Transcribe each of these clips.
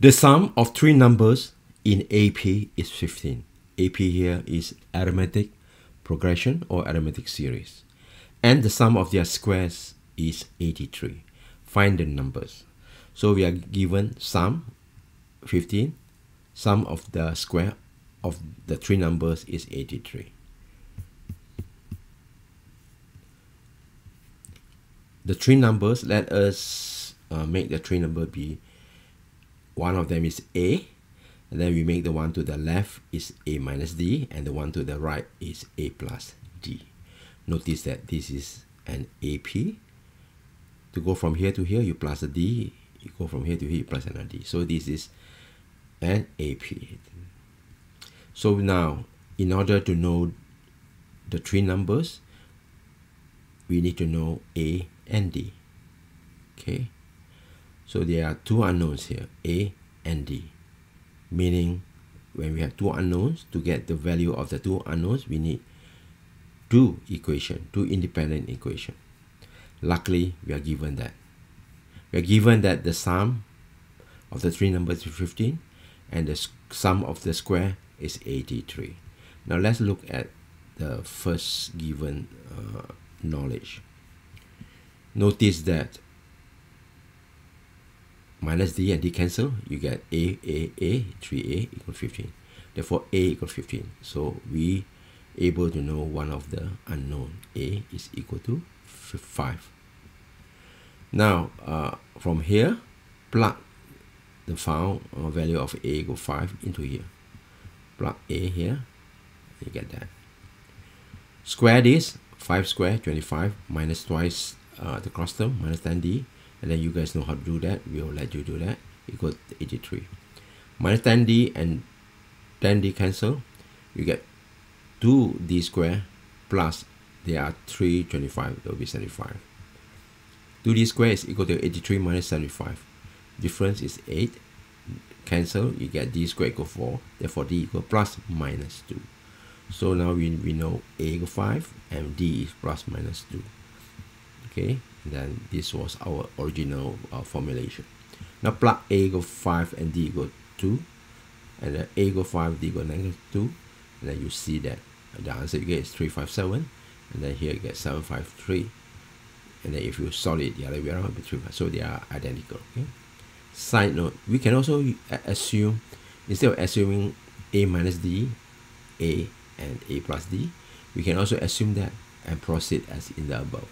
The sum of three numbers in AP is 15. AP here is arithmetic progression or arithmetic series. And the sum of their squares is 83. Find the numbers. So we are given sum 15. Sum of the square of the three numbers is 83. The three numbers, let us uh, make the three number be one of them is A and then we make the one to the left is A minus D and the one to the right is A plus D. Notice that this is an AP. To go from here to here, you plus a D. You go from here to here, you plus another D. So this is an AP. So now, in order to know the three numbers, we need to know A and D. Okay. So there are two unknowns here, A and D. Meaning, when we have two unknowns, to get the value of the two unknowns, we need two equation, two independent equation. Luckily, we are given that. We are given that the sum of the three numbers is 15 and the sum of the square is 83. Now let's look at the first given uh, knowledge. Notice that minus d and d cancel, you get a, a, a, 3a equal 15. Therefore, a equal 15. So we able to know one of the unknown. a is equal to 5. Now, uh, from here, plug the found uh, value of a equal 5 into here. Plug a here, you get that. Square this, 5 square, 25, minus twice uh, the cross term, minus 10d, and then you guys know how to do that. We'll let you do that. Equal 83 minus 10d and 10d cancel. You get 2d square plus there are 325 that will be 75 2d square is equal to 83 minus 75 difference is 8 cancel you get d square equal 4 therefore d equal plus minus 2 so now we, we know a equal 5 and d is plus minus 2 okay then this was our original uh, formulation. Now plug a equal 5 and d equal 2 and then a equal 5 d equal negative 2 and then you see that the answer you get is 357 and then here you get 753 and then if you solve it the other way around between so they are identical okay? Side note we can also assume instead of assuming a minus d a and a plus d we can also assume that and proceed as in the above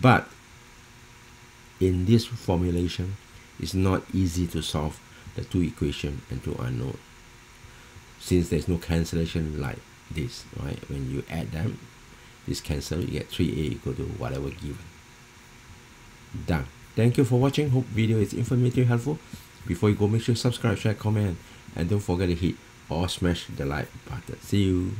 but in this formulation, it's not easy to solve the two equation and two unknown. Since there's no cancellation like this, right? When you add them, this cancel, you get 3a equal to whatever given. Done. Thank you for watching. Hope video is informative, helpful. Before you go, make sure subscribe, share, comment, and don't forget to hit or smash the like button. See you.